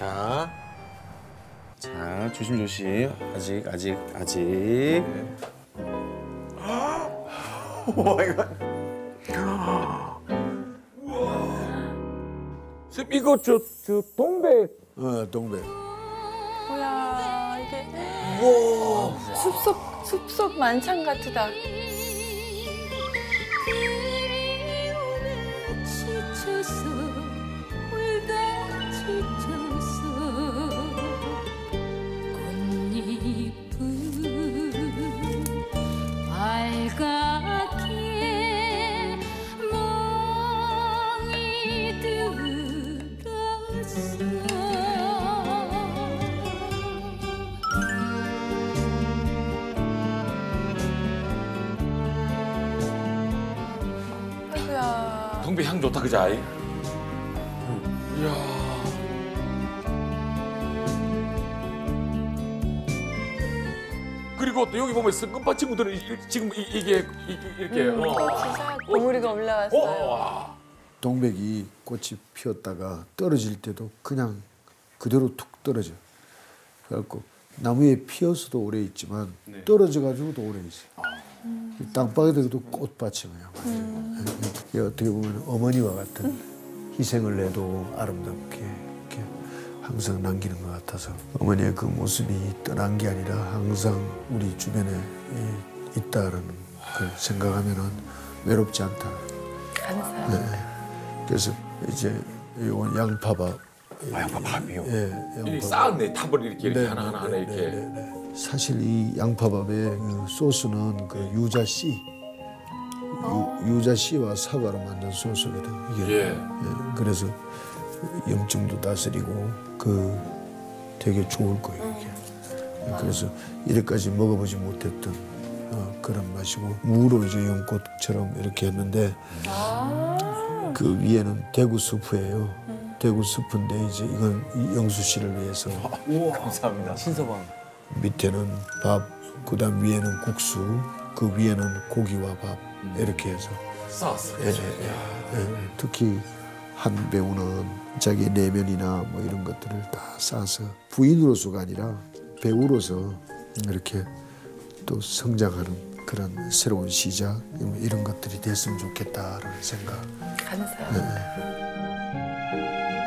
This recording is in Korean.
자, 자 조심조심. 아직 아직 아직. 오 마이 갓. 쌤 이거 저 저 동백 어, 동백. 뭐야 이게 숲속 숲속 만찬 같다. 동백 향 좋다 그자 아이. 이야. 그리고 또 여기 보면 승금파 친구들은 이- 지금 이, 이게 이, 렇게 음, 어. 진짜 봉우리가 올라왔어요. 어, 와. 동백이 꽃이 피었다가 떨어질 때도 그냥 그대로 툭 떨어져. 그래갖고 나무에 피어서도 오래 있지만 떨어져 가지고도 오래 있어. 이 땅바닥에도 꽃밭이에요. 이게 어떻게 보면 어머니와 같은 희생을 내도 아름답게 이렇게 항상 남기는 것 같아서 어머니의 그 모습이 떠난 게 아니라 항상 우리 주변에 이- 있다라는 걸 생각하면은 외롭지 않다. 감사합니다. 그래서 이제 이건 양파밥. 아, 양파 밥이요. 예, 이 양파밥. 쌓았네 탑을 이렇게 이렇게 네, 하나 하나 하나 네, 이렇게. 사실 이 양파밥의 그 소스는 그 유자 씨, 유, 유자 씨와 사과로 만든 소스거든. 이게. 예. 예, 그래서 염증도 다스리고 그 되게 좋을 거예요 이게. 그래서 이래까지 먹어보지 못했던 어, 그런 맛이고 무로 이제 연꽃처럼 이렇게 했는데 그 위에는 대구 수프예요. 대구 수프인데 이제 이건 이 영수 씨를 위해서 감사합니다. 신서방. 밑에는 밥, 그다음 위에는 국수, 그 위에는 고기와 밥 이렇게 해서 쌓았어. 예, 예, 예. 특히 한 배우는 자기 내면이나 뭐 이런 것들을 다 쌓아서 부인으로서가 아니라 배우로서 이렇게 또 성장하는 그런 새로운 시작 이런 것들이 됐으면 좋겠다라는 생각. 감사합니다.